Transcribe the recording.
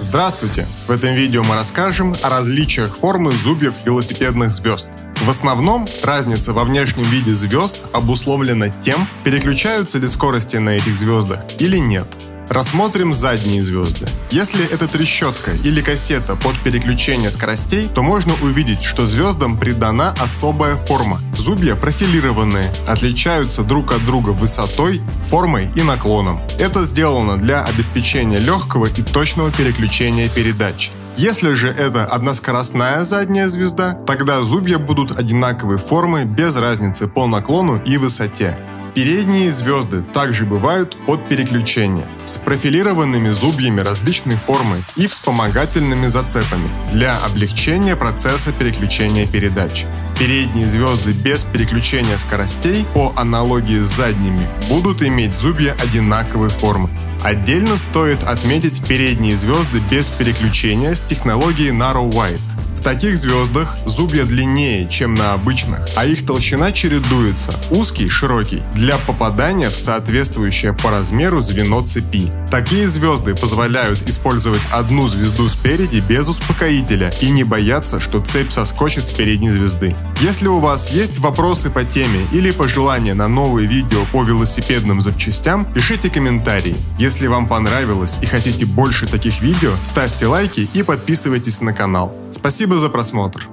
Здравствуйте! В этом видео мы расскажем о различиях формы зубьев велосипедных звезд. В основном разница во внешнем виде звезд обусловлена тем, переключаются ли скорости на этих звездах или нет. Рассмотрим задние звезды. Если это трещотка или кассета под переключение скоростей, то можно увидеть, что звездам придана особая форма. Зубья профилированные, отличаются друг от друга высотой, формой и наклоном. Это сделано для обеспечения легкого и точного переключения передач. Если же это односкоростная задняя звезда, тогда зубья будут одинаковой формы без разницы по наклону и высоте. Передние звезды также бывают под переключение, с профилированными зубьями различной формы и вспомогательными зацепами для облегчения процесса переключения передач. Передние звезды без переключения скоростей, по аналогии с задними, будут иметь зубья одинаковой формы. Отдельно стоит отметить передние звезды без переключения с технологией Narrow White – в таких звездах зубья длиннее, чем на обычных, а их толщина чередуется – узкий, широкий, для попадания в соответствующее по размеру звено цепи. Такие звезды позволяют использовать одну звезду спереди без успокоителя и не бояться, что цепь соскочит с передней звезды. Если у вас есть вопросы по теме или пожелания на новые видео по велосипедным запчастям, пишите комментарии. Если вам понравилось и хотите больше таких видео, ставьте лайки и подписывайтесь на канал. Спасибо за просмотр.